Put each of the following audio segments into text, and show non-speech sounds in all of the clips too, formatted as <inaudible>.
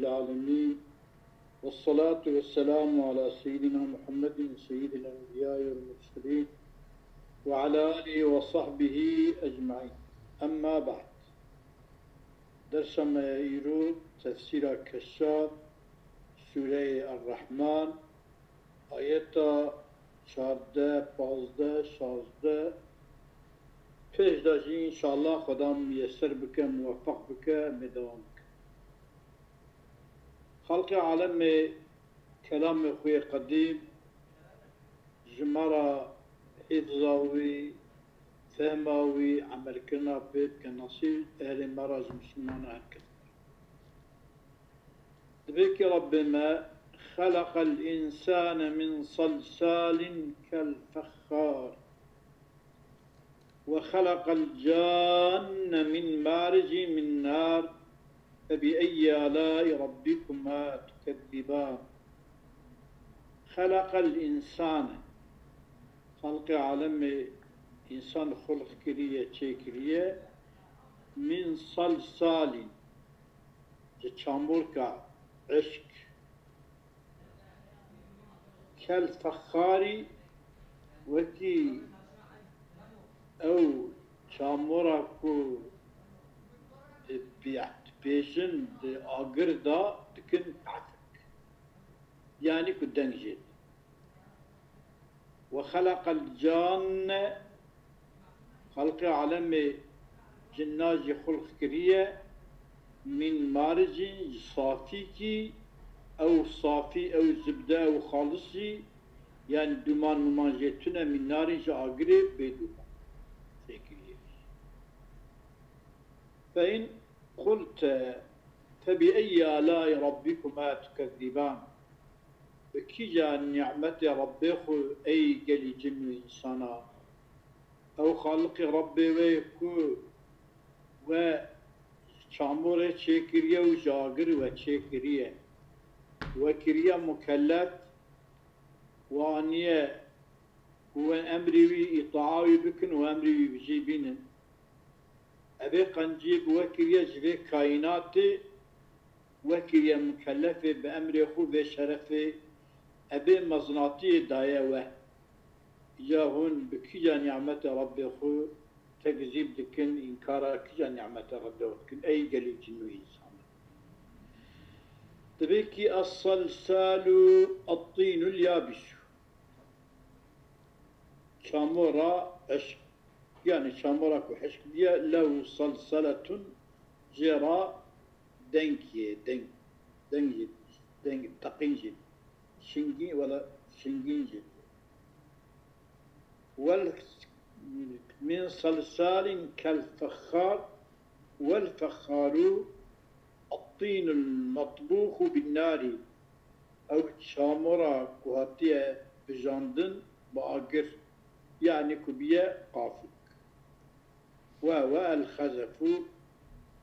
العالمين والصلاة والسلام على سيدنا محمد سيد الأنبياء والمرسلين وعلى آله وصحبه أجمعين أما بعد درس ما يرو تفسير كشاب سورة الرحمن آيات شارده پازده شازده پیش داشتی انشاءالله خدا میسر بکه موفق بکه مدام خلق عالم كلام خوي قديم جمرة حفظاوي فهماوي عمل كنا بيت كنصير أهل مرز مسلمان هكذا دبيك ربما خلق الإنسان من صلصال كالفخار وخلق الجان من مارج من نار فبأي آلاء ربكما تكذبان خلق الإنسان خلق عالم إنسان خلق كرية چه من صلصال چامور کا عشق. كالفخاري وكي أو چامورا كو بيعت peşin de agır da dikin. Yani ku dengjet. Ve halakal canne halkı alemi cinnacı hulk kiriye min maricin safi ki ev safi ev zibde ev halisi yani duman muman jetüne min narici agri beduman. Şekiliye. Fe in قلت فبأي آلاء ربكما تكذبان؟ وكيجا نعمة ربك أي قلي جمل إنسانا؟ أو خالق ربي ويكو و شامورة شكرية و جاگر و شكرية و كرية مكلف وانية و أمري بي اطاعوی بكن و أمري وی ابي قنجيب وكريا جبي كائناتي وكريا مكلفة بأمر خو بشرفة ابي مزناتي دايا و ياهون بكيجا نعمة ربي خو تكذيب لكن إنكارا كيجا نعمة ربي لكن أي قلي جنو إنسان تبكي الصلصال الطين اليابس شامورا أشك يعني شامرك وحشك ديا لو صلصلة جرا دنكي دنك دنجي دنك تقينجي شنجي ولا شنجينجي والك من صلصال كالفخار والفخار الطين المطبوخ بالنار. أو شامرا كهاتيا بجاندن بآقر. يعني كبيه قافل. وهو الخزف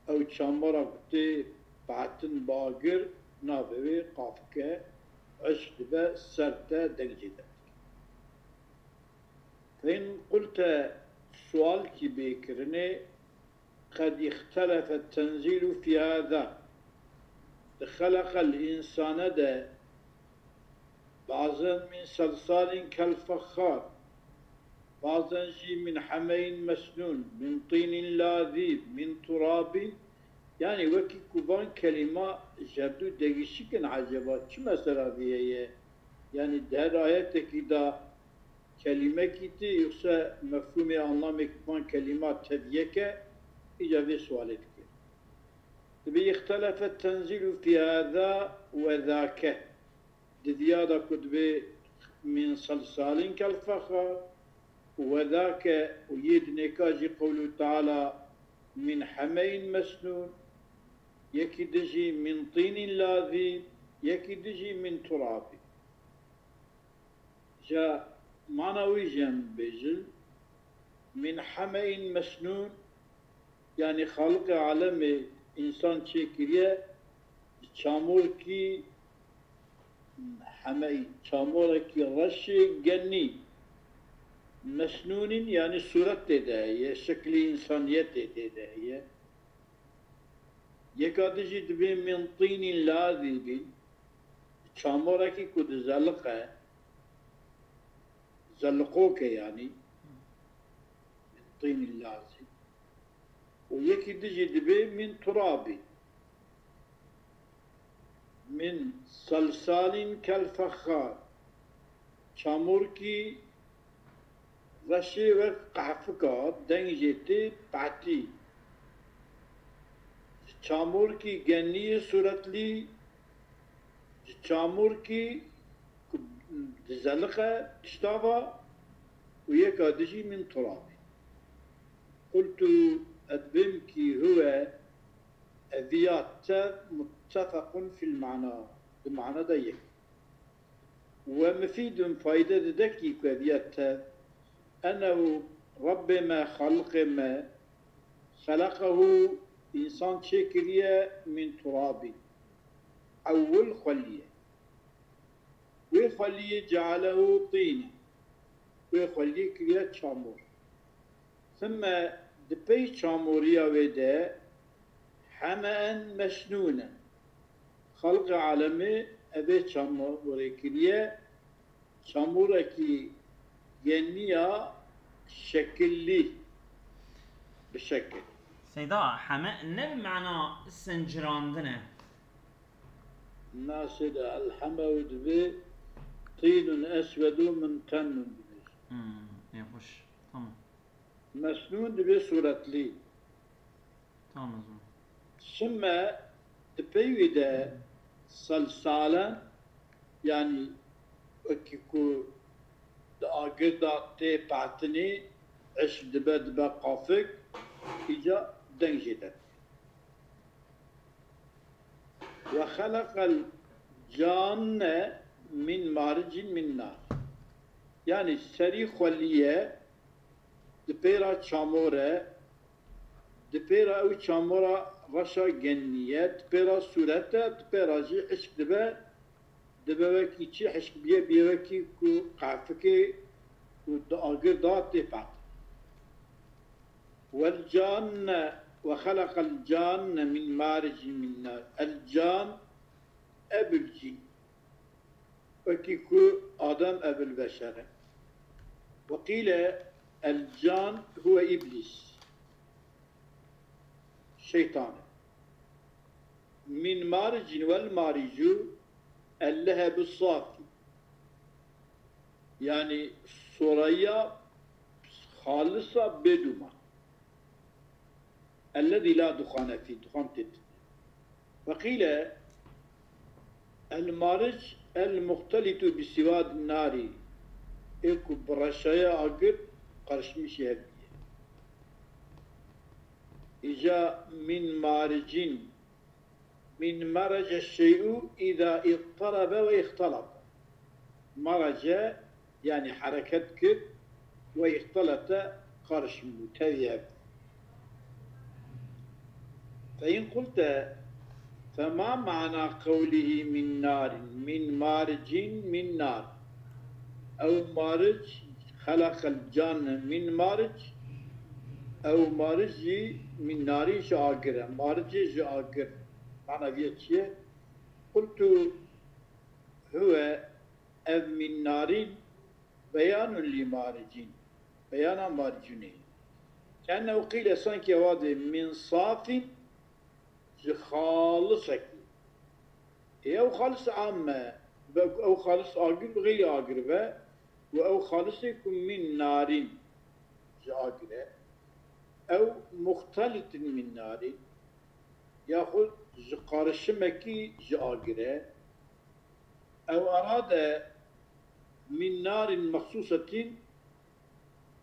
أو تشامرا بتي بعتن باقر نابوي قافكة عشق با سرتا دنجدة فإن قلت سؤال كي بيكرني قد اختلف التنزيل في هذا. خلق الإنسان ده. بعضا من صلصال كالفخار. Bazen şey min hameyn mesnun, min tinin lazib, min turabin. Yani veki kuban kelima jebdu değişikin acaba. Çi mesela diye yani der ayetteki da kelime kiti yoksa mefhumi anlam ekman kelima tebiyeke icabı sual etki. Tabi ihtelefet tenzilu fi hâzâ ve zâke. Didiyada kudbe min salsalin kel fakhar وذاك ويد نكاجي قوله تعالى من حمين مسنون يكي دجي من طين لاذي يكي دجي من تراب. جاء معنوي بجل من حمين مسنون يعني خلق عالم إنسان çekiriye çamur ki حمي çamur مسنونین یعنی صورت دیتا ہے یہ شکلی انسانیت دیتا ہے یہ یہ کہتے جی دبی من طین لازبین چامورا کی کچھ زلق ہے زلقوں کے یعنی طین لازب وہ یہ کہتے جی دبی من ترابی من سلسال کالفخار چامور کی Vashiva kahfka dengjeti pati. Çamur ki genliye suratli, çamur ki zalika iştava ve yeka dici min turabi. Kultu edbim ki huve eviyat muttefakun fil mana. Bu manada yek. Ve müfidun fayda dedek ki eviyat tef أنه رب ما خلق ما خلقه إنسان شكرية من تراب. أول خلية. وخليه جعله طينا وخليه كريا çamur ثم دبي çamurيا ودا حمأ مسنونا خلق عالمي أبي çamur وركريا çamuraki yenniya şekilli bir şekil. سيدا حماء ne بمعنى سنجراندنه ناسد الحمود به طين أسود من تن به امم ya hoş. Tamam. مسنون به صورتلي Tamam o zaman. ثم تبيد agıda tê pehtinê eş dibe dibe qafik îca deng jêde ve halakal canne min maricin min nar. Yani serî xwelliye di pêra çamore di pêra ew çamora reşa surete di pêra jî عشق بیه بیه وکی کو قعفکی و دا آگر داد دپات والجان وخلق الجان من مارج من نار الجان أبو الجن وكي كو آدم أبو البشر وقيل الجان هو إبليس şeytanı. Min maricin vel Ellehebü Saf yani soraya halisa beduma ellezî la duhane fî duhan dedi. Ve kîle el maric el muhtelitu bi sivâd nâri eku braşaya agır karışmış ev. İca min maricin من مرج الشيء إذا اضطرب واختلط مرج يعني حركة كب واختلط قرش متذهب. فإن قلت فما معنى قوله من نار؟ من مارج من نار. أو مارج خلق الجان من مارج أو مارجي من maneviyatçıya kultu huve ev min narin beyanun li maricin. Beyanan maricini. Kennev kile sanki vadi min safin zihalı şekli. E, ev halis amme ve ev halis agir gayri agir ve ve ev halisikum min narin. Agire ev muhtalitin min narin. Yahut ji qarşimekî ji agire ew arade min narin mexsusetin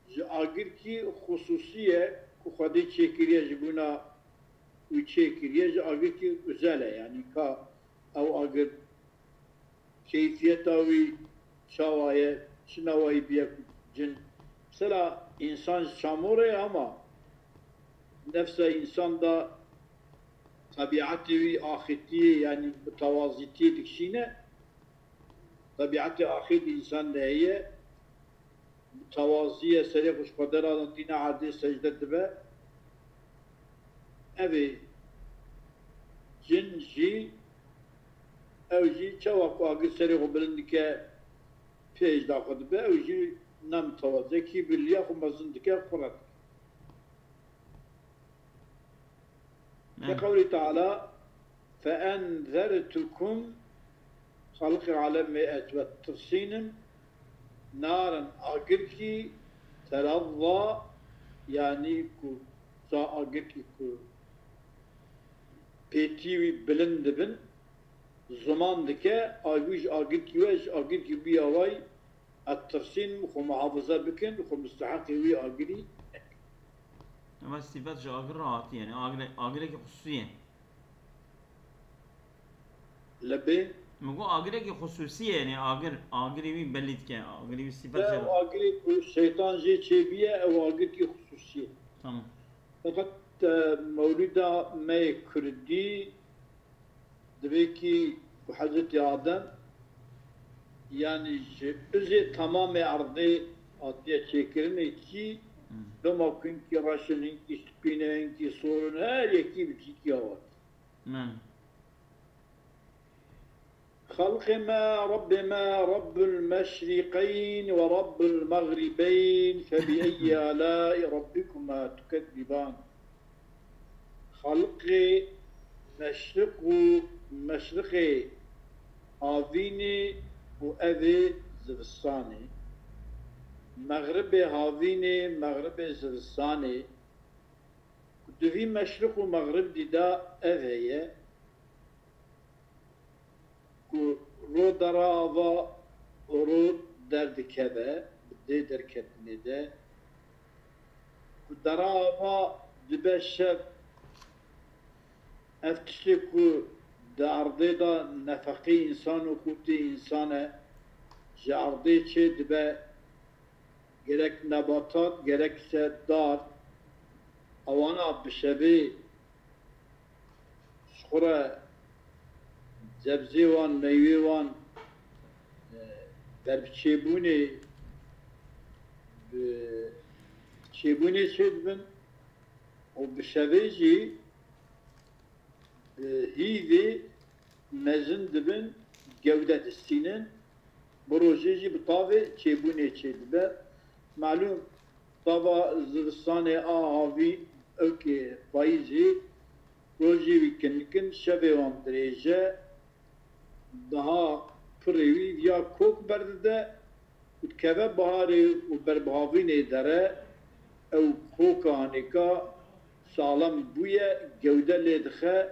ji agirkî xususiye ku xwedê çêkiriye ji bûna wî çêkiriye ji agirkî yani ka ew agir keyfiyeta wî çawaye çina wayî biye cin. Mesela insan çamor e ama nefse insan da tabiatı ahitiye yani mütevazitiye dikşine tabiatı ahit insan neye mütevaziye sere hoş kadar alın dine adi secde dibe evi cin jî ew jî çawa ku agir serê xwe bilind dike pêj da xwe dibe ew كقوله تعالى فأنذرتكم خلق العالم والتفصين نارا. أجركي تلظى يعني كو سا أجركي كو بيتيوي بلند بن دكه آجوش أجركي وش أجركي بيا واي التفصين خو محافظة بكن خو مستحق وي أجري ama sifat şu agir rahat yani agire agire ki hususiye لبين مگو agire ki hususiye yani agir agire bir belli ki agire bir sifat لا şey أجري كو شيطان جي تشيبية أو أجركي خصوصية tamam فقط آه، مولدا ما كردي دبيكي وحضرت آدم يعني ج- تمام أرضي أدية شكرنا كي domokınki, raşınınki, سبينه sorun her yeki كيف ciki var. خلق ما رب ما رب المشرقين ورب المغربين فبأي <laughs> آلاء ربكما تكذبان خلق مشرق مشرقي آذيني وأذي زبستاني مغرب هاوین مغرب زرسان دوی مشرق و مغرب دیدا اوهیه کو رو دراوا رو درد کبه دی درکتنی ده کو دراوا دبه شب. افتشتی کو دارده دا نفقی انسان و انسانه. جارده چه دبه gerek nebatat gerekse dar avana bişevi wan meyve wan e, derbçebûnê bi çêbûnê çê dibin û bi şevê jî bi hîvê mezin dibin gewde distînin bi rojê jî bi tavê çêbûnê zivistanê a havî evkê payîzê rojê wî kinkin şevê wan dirêje daha pırıvi ya kok berdide utkeve baharı u berbavine dere ev koka hanika sağlam buye gevde ledxe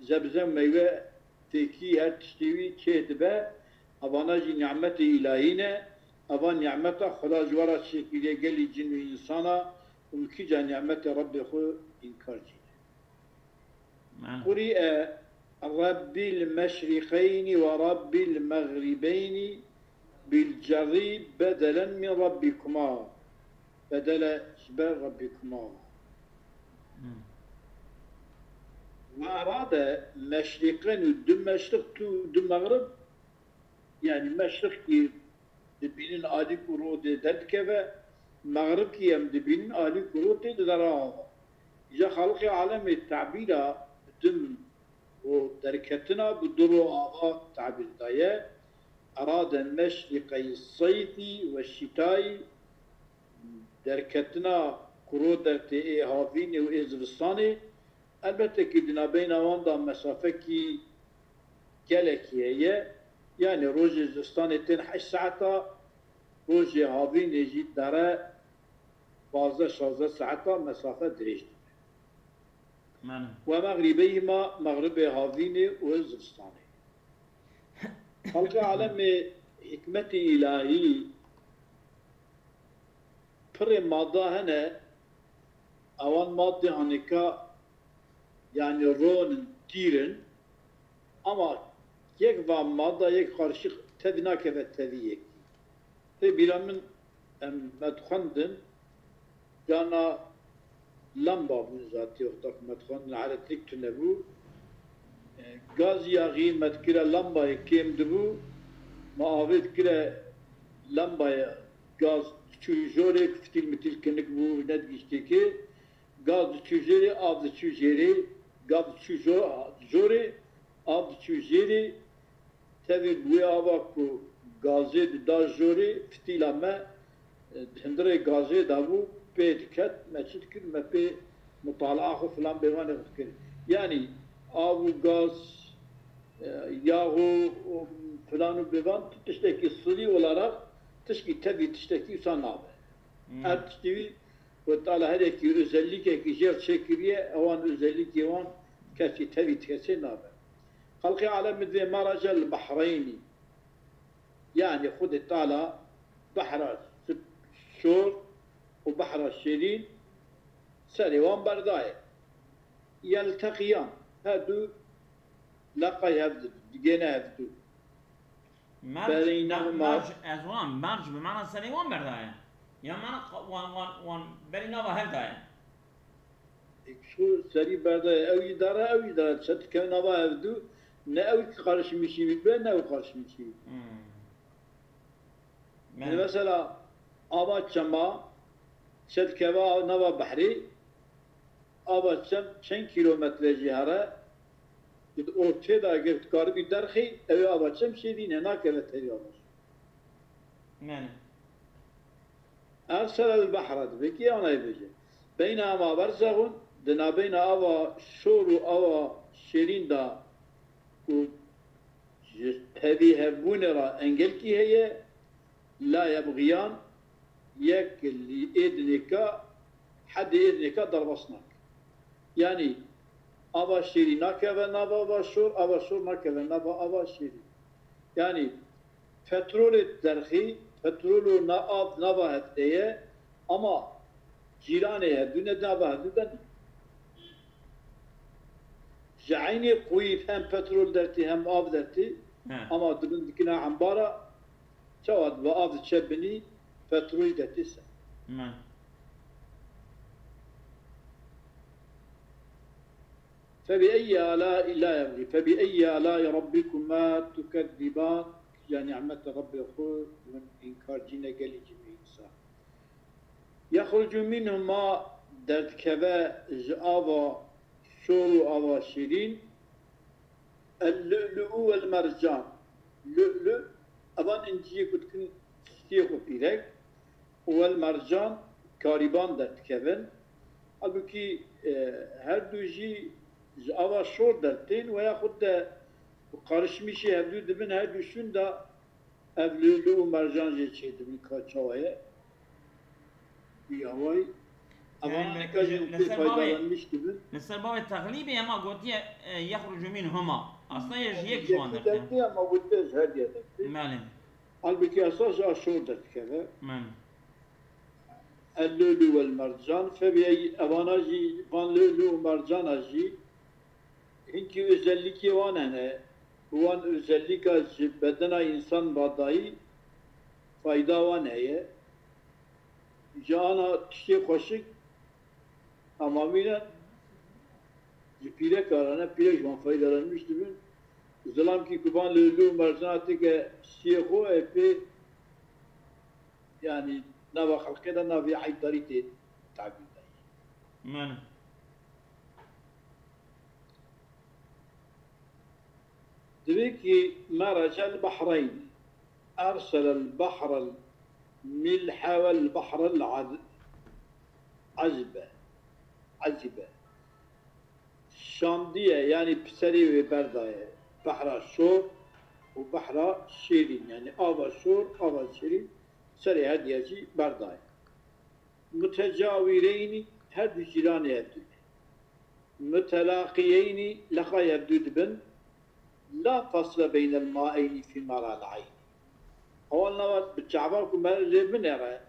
zebzem meyve teki her tiştivi çedibe avana ji nimeti ilahine avan nimeta Xuda jwara şekilde geli cin ve insana u ki ca nimeti Rabbi xu inkar ci. ben قرئ رب المشرقين ورب المغربين بالجري بدلا من ربكما بدل شبه ربكما Hı. وأراد مشرقين ودم مشرق ودم مغرب يعني مشرق di binin ali kuro de dedkeve mağrib kiyem di binin ali kuro de darava. Ya halkı alemi tabira dim o derketina bu duru ava tabir daye arada meşrikayı sayti ve şitayı derketina kuro derti e havini ve ezristani elbette ki dinabeyna vanda mesafe ki gelekiye يعني روجي زستان تن حش ساعتا روجي هابي نجي درا بازا شازا ساعتا مسافة دريج ومغربيهما مغربي هافيني وزستاني خلق عالم حكمة إلهي پر مادا هنا اوان مادة هنكا يعني رون تيرن اما ron dirin ama yek va madda yek karışık tedina keve tediyek. Te biramın em medxandın cana lamba bu zati yoktak medxandın aletlik tüne bu gaz yağı medkire lambaya kemdi bu maavet kire lambaya gaz çüjore kfitil mitil kenik bu net geçti ki gaz çüjeri avdı çu jori ab çu jeri tevi ava ku gazê da jori fitîla me hindirê gazê da bû pê diket me çi dikir me pê mutalaa xwe filan bêvanê dikir yani av û gaz yağı filan û bêvan tiştekî sılî olarak tişkî tevî tiştekî wisa nabe her tiştî ve Teala her iki özellik jêr çekiriye ewan özellikê wan kesî tevî kesê nabe خلقي عالم ذي مرج البحريني يعني خد الطالة بحر الشور وبحر الشيرين سريوان برداية يلتقيان. هادو لقي هادو دقينا هادو مرج ازوان مرج بمعنى سريوان برداية يعني معنى وان وان وان برينا بهرداية شو سري برداية أو يدارة أو يدارة تشد كونا بهردو ne ev karışmışı bitme ne ev karışmışı. Yani من mesela ava çama şed keva nava bahri ava çam çen kilometre cihara o teda gert karbi derhi ev ava çam şey dine na keve teriyorlar. من أرسل البحر بكي أنا يبجي بينما برزخ دنا بين أوا شور أوا شيرين دا ku tevî hevbûne ra engel ki heye la yebgiyan yek li ednika haddi ednika darbasnak. Yani ava şiri nakeve nava ava şur ava şur nakeve nava ava şiri. Yani petrolü derhi petrolü naav nava hefteye ama cirane hevdüne nava hevdüden جعيني قوي هم بترول درتي هم آب درتي أما دبن دكنا عمبارة شواد بآب تشبني بترول درتي سا فبأي آلاء لا يبغي فبأي آلاء ربكما تكذبان يعني عمة رب خذ من إنكار جينا قلي جميع يخرج منهما درد كذا جابا şoru ava şirin. El-lü'lü'u vel-mercan. Lü'lü avan inciye kutkin stiye kopirek vel-mercan kariban da tkevin halbuki e, her duji ava şor dertin veya da karışmışı evlü dibin her düşün de evlülü u mercan jeçeydi bir kaçavaya bir havay ama Yani ne kadar mesela bir babayı- faydalanmış gibi نسال باب التغليبي اما قلت يخرج منهما اصلا يجيك شوان درتين dertti ama bu tez her diye dertti. مالي Halbuki esas aşor dertti keve. من اللؤلؤ والمرجان فبأي أباناجي بان لؤلؤ ومرجان أجي هنki özelliği var ne? Bu an özellik acı bedena insan badayı fayda var neye? Cana tişe koşuk tamamıyla pire karana pire şu an faydalanmış gibi. Zalam ki kuban lülü mercanatı ke siyeho epi yani nava halkeda navi haydarite tabir من Demek ki meracel bahreyn erselel bahrel milha vel acibe. Şamdiye yani Piseri ve Berdaye. Bahra Şur ve Bahra Şirin yani Ava Şur, Ava Şirin Seriha diyeci Berdaye. Mütecavireyni her bir ciranı evdüd. Mütelakiyeyni laka evdüd bin la fasla beynel ma'eyni fi maral ayn. Havalna var, Cafer kumel rebin ere.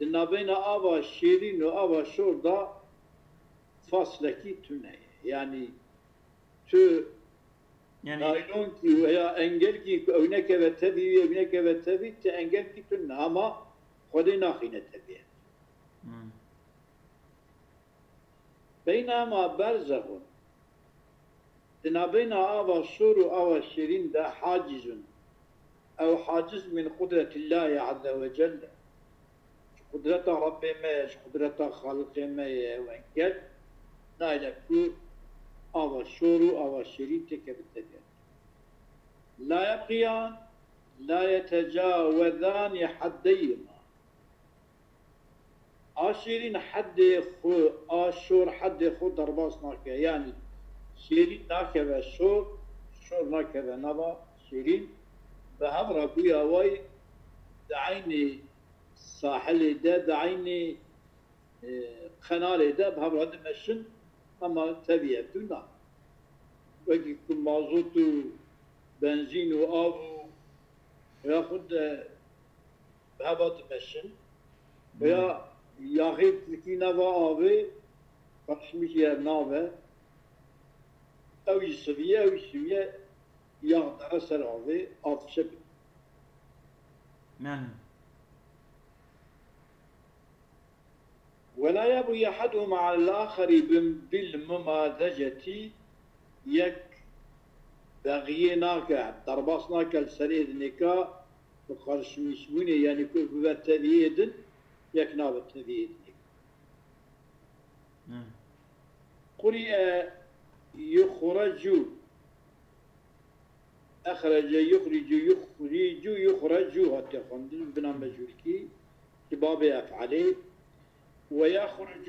Dinna beyne ava şirin ve ava şurda fasleki tüneye. Yani şu yani naylon ki veya engel ki övneke ve tebi övneke ve tebi engel ki tünne ama hodin ahine tebi. Hmm. Beynama berzahun Dinabeyna ava suru ava şirin de hacizun ev haciz min kudretillahi azze ve celle. Kudreta Rabbime, kudreta halkime ve engel دایلە کوور ئاوا شورو و ئاواشێری تێکە لا يقيان لا يتجاوزان حديهما عشرين حد خو آشور حد خو درباس ناكه يعني شيرين ناكه شور شور ناكه نبا شيرين بهم ربويا واي دعيني ساحل ده دعيني قنال آه، ده بهم رد مشن ama seviyetü nar. Peki mazotu, benzinu, avu yahut da hevat meşin veya yahit likine ve avi kaçmış yer nave ev seviye ev seviye yağdara seravi atışa Yani ولا يبغي أحدهما على الآخر بالمماذجة يك بغيناك تربصناك كالسريد نكا وقرش ميسوني يعني كل بتذيد يكنا بتذيد نعم. قرئ يخرج أخرج يخرج يخرج يخرج هاتفندن بنا مجهول كي باب ويخرج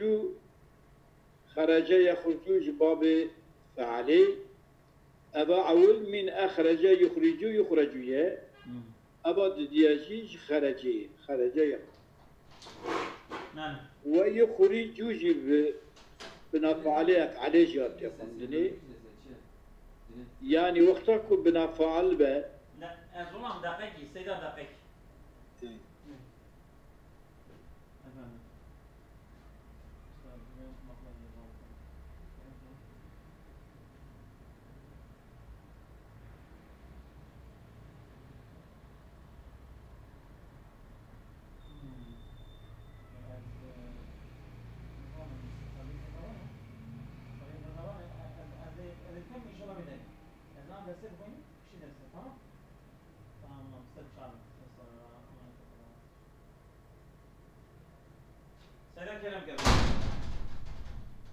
خرج يخرج جباب فعله أبا عول من أخرج يخرج يخرج يا. أبا دياجيج خرج خرج يخرج نعم. ويخرج جيب. بنا فعله أفعله جاب خندني يعني وقتك بنا فعل به لا الظلام دقيقي سيدا دقيقي.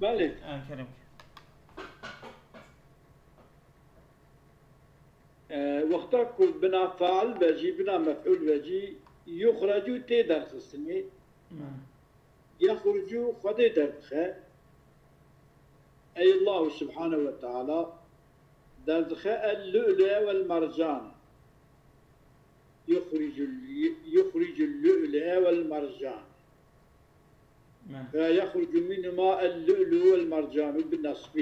مالك؟ آه, آه، وقتا كل بنا فاعل بجي بنا مفعول بجي يخرجو تي درس السنة نعم. يخرجو خدي درخه أي الله سبحانه وتعالى درخ اللؤلؤ والمرجان. يخرج يخرج اللؤلؤ والمرجان. فيخرج منهما اللؤلؤ والمرجان بالنصب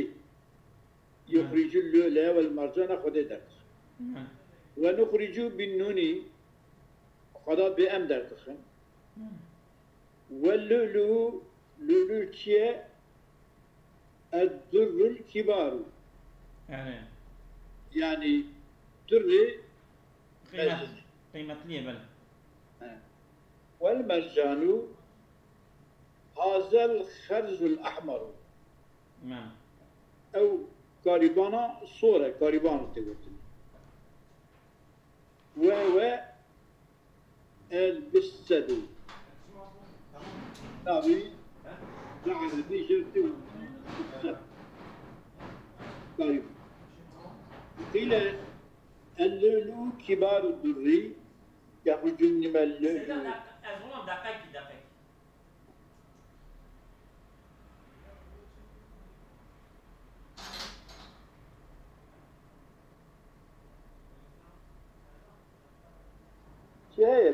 يخرج اللؤلؤ والمرجان نعم ونخرج بالنون قد بأم درخه واللؤلؤ لؤلؤ شيء الدر الكبار يعني يعني در قيمة قيمة بل والمرجان هذا الخرز الأحمر. نعم. أو قاربانا صورة قاربانا تقول وهو البسد نبي جعل بشرته طيب. قيل اللؤلؤ كبار الدري يخرج من اللؤلؤ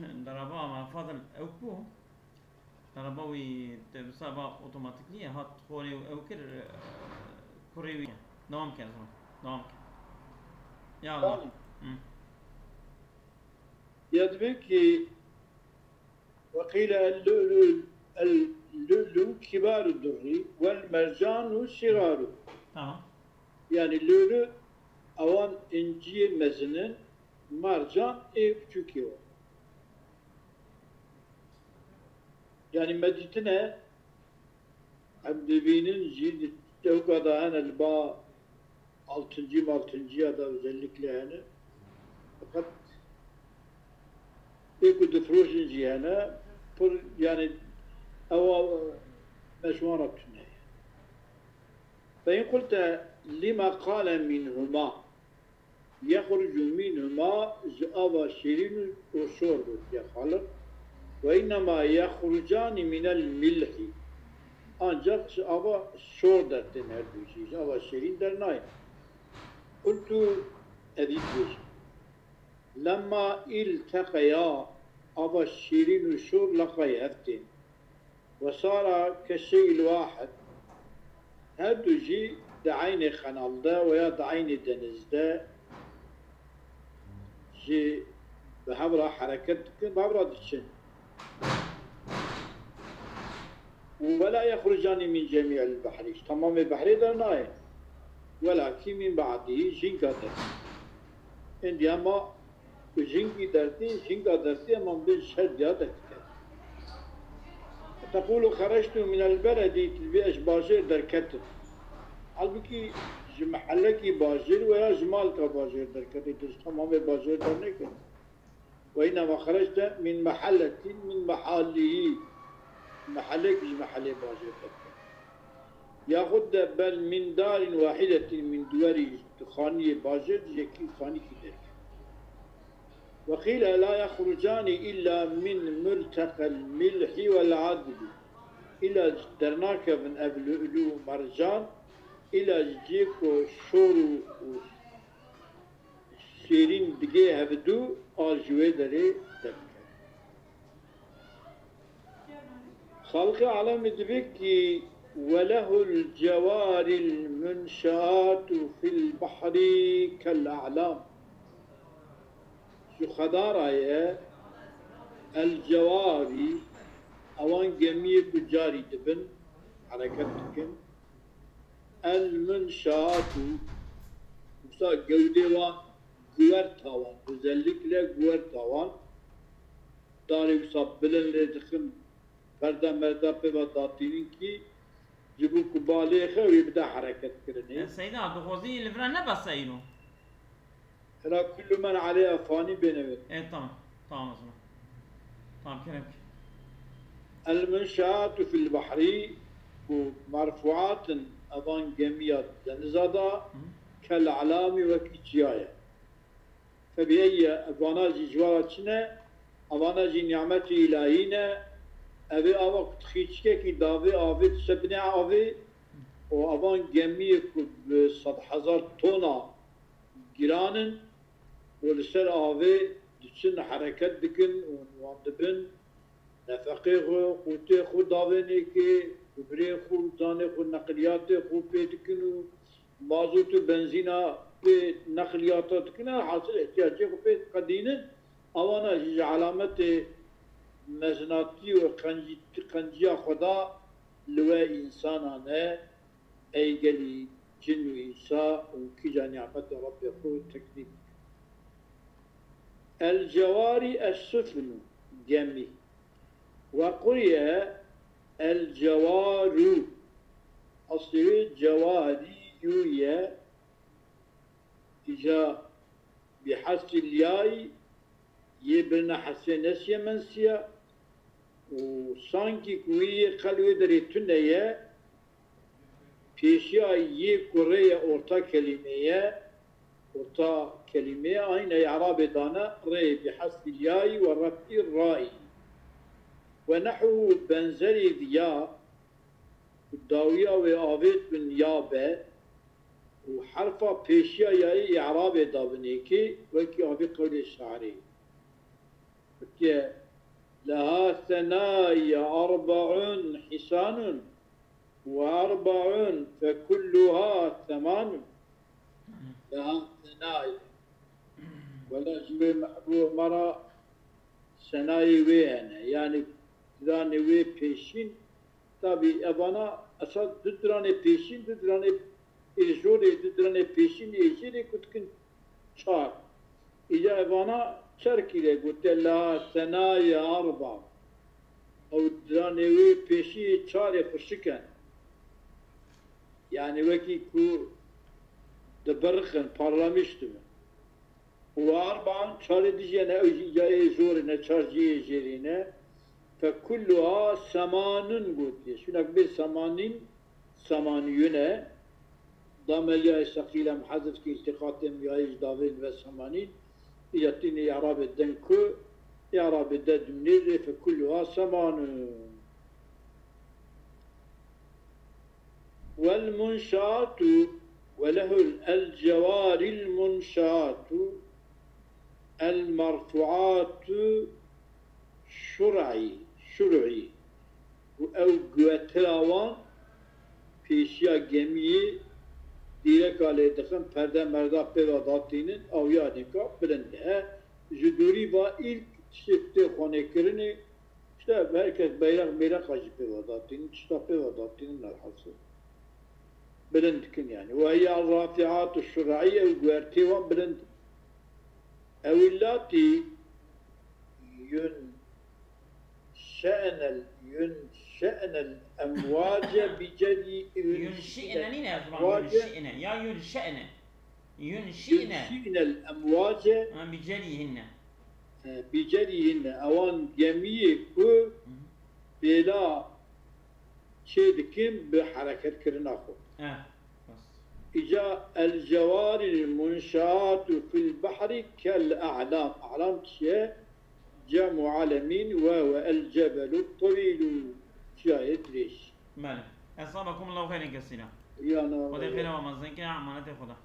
ضربا مع فاضل اوكو ضرباوي بسبب اوتوماتيكليا هات خوري اوكر كوري دوام كان زمان دوام كان يا الله أمم. يدبك وقيل اللؤلؤ اللؤلؤ كبار الدر والمرجان صغار تمام Yani lülü avan inciye mezinin marcan ev küçük o. Yani meditine Abdübinin cildi tevkada hani ba altıncı altıncı ya da özellikle yani fakat Eko difrojinci yani pır yani ava meşvara tüne. فإن قلت لما قال منهما يخرج منهما زأبا شيرين وشور يا خالق ve innema yahrucani minel milhi. Ancak ama sordat dener bir şey. Ama şerin der nay. Kultu edildir. Lemma iltekaya ama şirin usul lakayefti. Ve sara keseyil vahid. Her düzü şey de aynı kanalda veya da aynı denizde şey, ji bi hevra hareket dikin, bi hevra. ولا يخرجان من جميع البحر. تمام البحر درناه ولكن من بعده جنكا درتي عندي أما جنكي درتي جنكا درتي أما من شر درتي تقول خرجت من البلد تلبيش باجر دركت halbuki محلك باجر ويا جمالك باجر دركت تمام باجر درنك وإنما خرجت من محلة من محله. محلك مش محلي باجر ياخد بل من دار واحدة من دور خانية باجر يكي خاني كده وقيل لا يخرجان إلا من مرتقى الملح والعدل. إلى درناك من أبلؤلو مرجان. إلى جيكو شورو دگه هفدو آرژوه داره تبکر خلق عالم دبكي وله الجوار المنشآت في البحر كالأعلام شو خدارة يا الجواري أوان جميع جاري دبن على كتكن المنشآت مسا جودة var, güver tavan, özellikle güver tavan, tarih sabbilenle dıkın بردا مردا पे باتاتين کی جبو کباله خو يبدا حركت كرني سيدا دخوزي الفران نبس سينو ترى كل من عليه فاني بينه ايه تمام تمام اسمع تمام كلامك المنشآت في البحر مرفوعات أظن جميع دنزادا كالأعلام وكتشيايا فبأي أبواناجي جواراتنا أبواناجي نعمة إلهينا أبي أبا كنت خيشكي دافي أبي تسبني أبي وأبان جميع كل صد حزار تونا جيرانن ولسر أبي دشن حركات دكن ونوان دبن نفقه قوتي خود دافيني كي كبري خود داني خود نقلياتي خود بيتكن ومازوت بنزينا و مازوت و بنزینا پی نقلیات دکن حاصل احتیاجی خو پی قدینه آوانا علامت مزناتی و قنجیا خدا لوه انسانانه ایگلی جن و انسا و کی جا نعمت رب خود تکلیف الجواری السفن جمعی و قریه الجوارو اصلی جواری الجا بحس الياي يبنا حسين اسيا منسيا وسانكي كوي خلوي دري تنيا پیشی آیی کره ارتا کلمه ارتا کلمه این اعراب دانا ری بحسب الیای و رفع الرائی و نحو بنزری دیا داویا و آوید بن يابة وحرفا بيشيا ياي إعراب دابنيكي وكي أبي قول الشعري لها ثنايا أربع حسان وأربع فكلها ثمان لها ثنايا ولا جبه محبوب مرة ثنايا ويهنا يعني إذا نوي بيشين تابي أبانا أصلا ددراني بيشين ejore di direne peşini ejere kutkin çar. İca evana çerkile gutte la senaye arba. O direne ve peşi çare fışıken. Yani veki ku de berken parlamıştı mı? O arban çare diyeceğine ejere zorine çarcı ejerine. Fekulluha semanın gutte. Şunak bir samanin samaniyüne داميا سقيلم محذف كي التقاطم يعيش دافين وسمانين يتيني يا رب الدنكو يا رب الدد منير فكلها واسمان والمنشات وله الجوار المنشات المرفوعات شرعي شرعي أو قوتلاوان في شيا جميل دیره کاله دخم پرده مردا پیواداتینین او یادی که بلنده جدوری با ilk şifte خانه کرنی işte herkes bayrak bayrak hacı pevadatinin, çıta pevadatinin alhası. بلندكن يعني وهي الرافعات الشرعية وقوارتيوان بلند أو اللاتي ينشأن ال- ينشأن الأمواج بجري ينشئنا نين يا ينشئنا يا ينشئنا ينشئنا ينشئن الأمواج آه، بجريهن. آه، بجريهن. أوان جميع كو بلا شيء بحركة كرناخو آه بس. إجا الجوار المنشآت في البحر كالأعلام. أعلام شيء؟ جمع عالمين وهو الجبل الطويل. شاید ریش بله أصلا با کم خیلی نگسینه. یا نه. خدا خیلی و مزن که اعمالت خدا